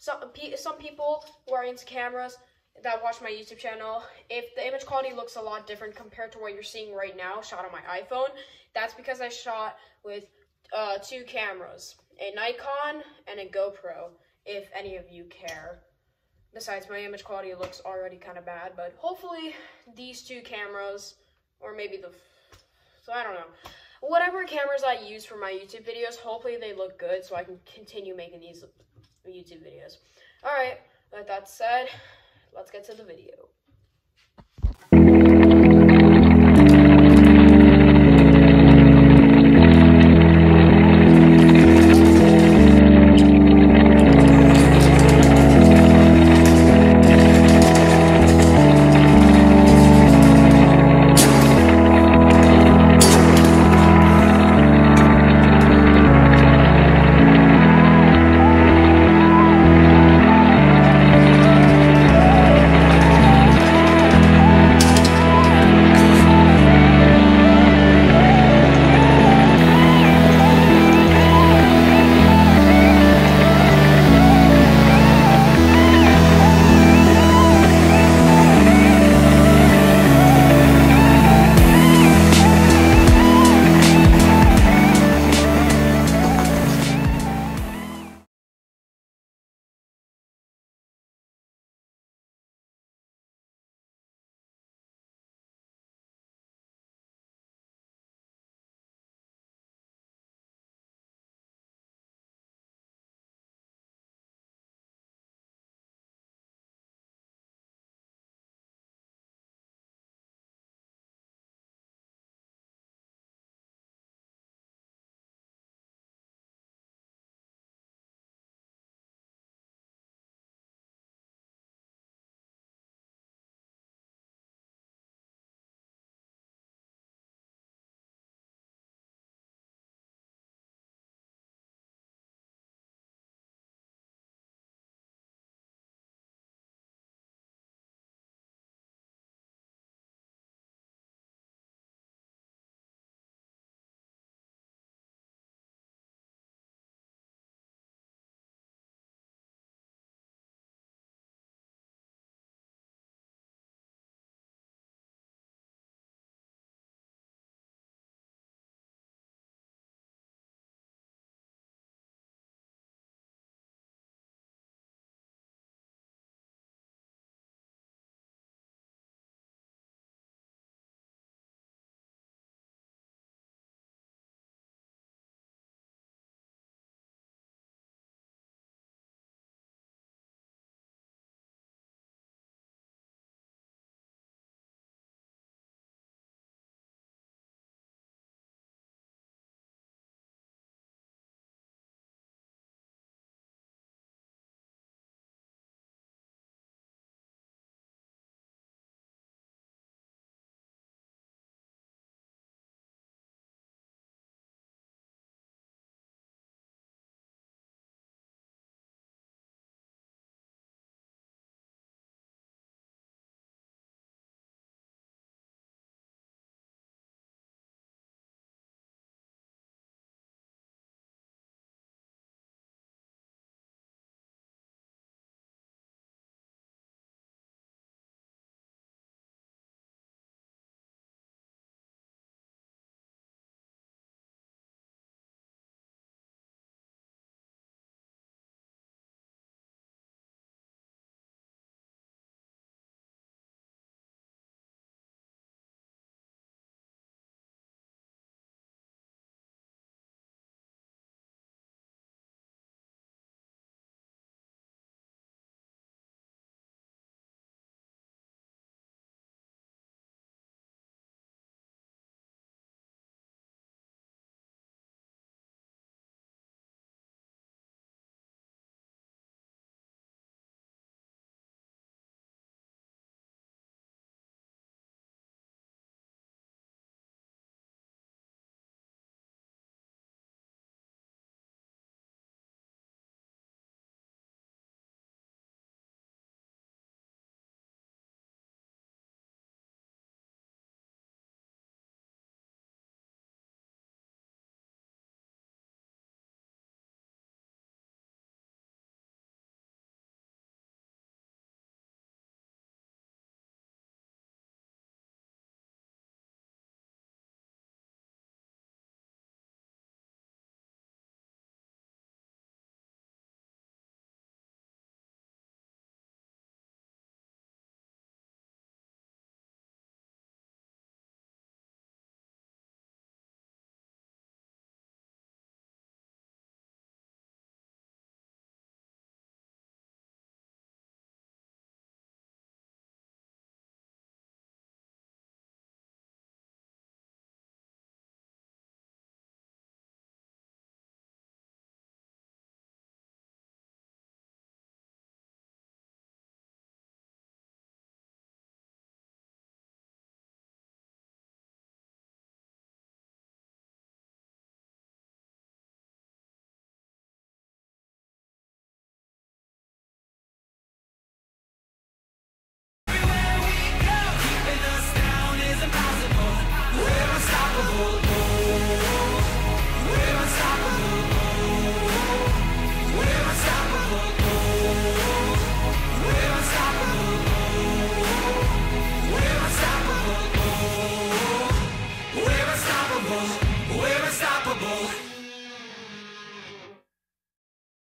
some some people who are into cameras that watch my YouTube channel, if the image quality looks a lot different compared to what you're seeing right now, shot on my iPhone, that's because I shot with uh, two cameras, a Nikon and a GoPro. If any of you care. Besides, my image quality looks already kind of bad, but hopefully these two cameras, or maybe the, so I don't know whatever cameras I use for my YouTube videos, hopefully they look good so I can continue making these YouTube videos. Alright, with that said, let's get to the video.